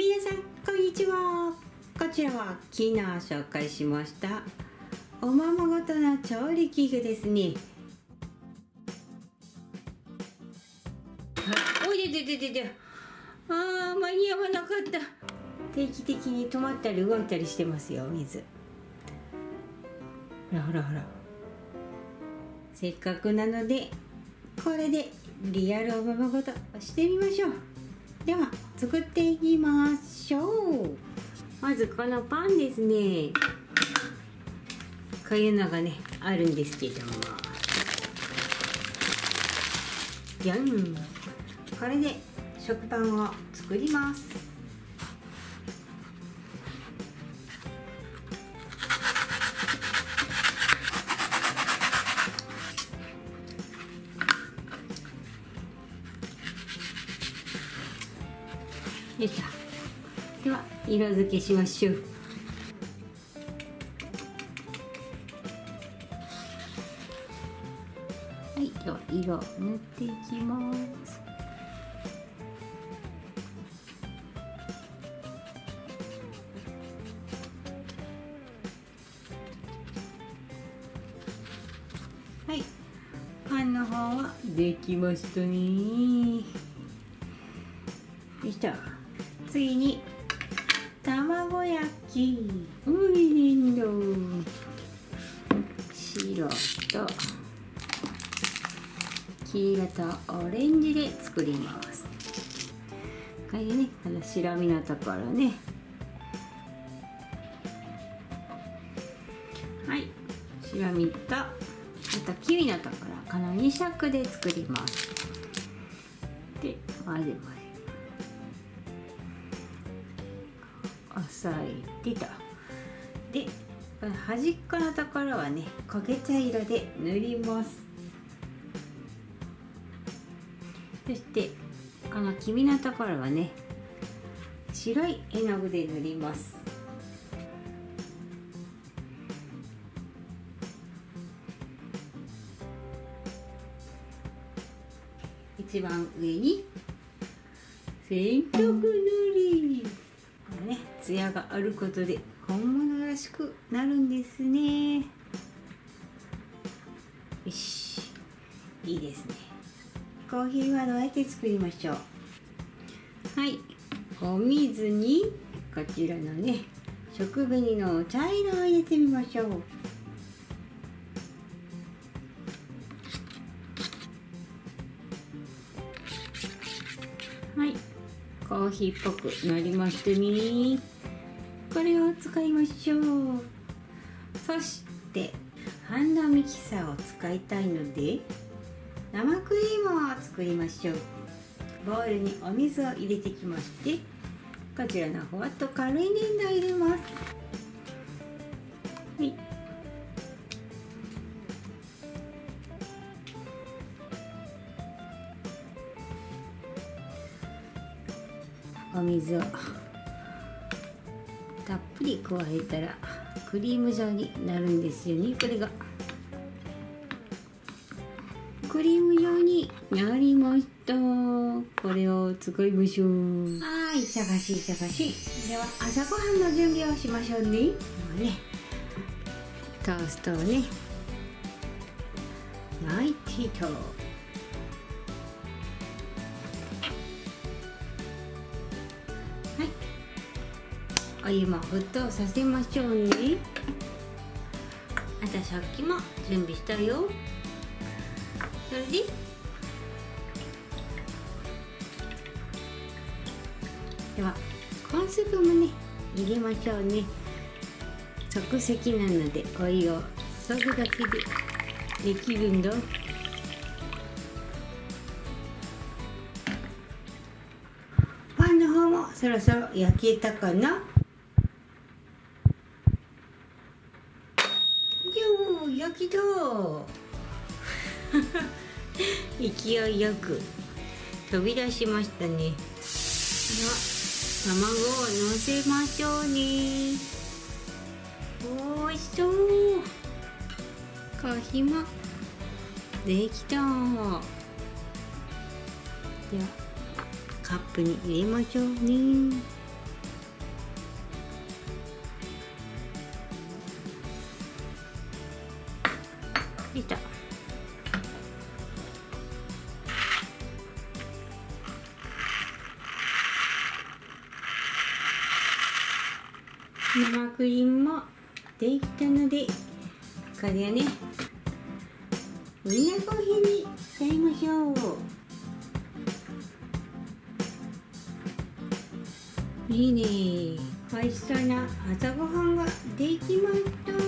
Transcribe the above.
皆さんこんにちは。こちらは昨日紹介しましたおままごとの調理器具ですね。おいででででで。あー間に合わなかった。定期的に止まったり動いたりしてますよ水。ほらほらほら。せっかくなのでこれでリアルおままごとしてみましょう。では作っていきましょう。まずこのパンですね。こういうのがねあるんですけども。じゃん。これで食パンを作ります。よいしょでは色付けしましょう。はいでは色を塗っていきます。はいパンの方はできましたね。よいしょ次に卵焼き。ウインド白と黄色とオレンジで作ります。これでねこの白身のところね。はい。白身とあと黄身のところこの2色で作ります。で混ぜ混ぜ押さえてとで端っこのところはね焦げ茶色で塗ります。そしてこの黄身のところはね白い絵の具で塗ります。一番上に洗濯塗り。ツヤがあることで本物らしくなるんですね。よしいいですね。コーヒーはどうやって作りましょう。はいお水にこちらのね食紅の茶色を入れてみましょう。はい。コーヒーっぽくなりましてねこれを使いましょう。そしてハンドミキサーを使いたいので生クリームを作りましょう。ボウルにお水を入れてきましてこちらのほわっと軽い粘土を入れます。お水をたっぷり加えたらクリーム状になるんですよねこれが。クリーム状になりました。これを使いましょう。はい忙しい忙し。いでは朝ごはんの準備をしましょうね。もうねトーストをね。巻いてとお湯も沸騰させましょうね。あと食器も準備したよ。それでではコーンスープもね入れましょうね。即席なのでお湯を注ぐだけでできるんだパンの方もそろそろ焼けたかな。勢いよく。飛び出しましたね。では卵をのせましょうね。おいしそうかひまできた。ではカップに入れましょうね。いた。生クリームもできたのでこれをねウインナーコーヒーに使いましょう。いいね。美味しそうな朝ごはんができました。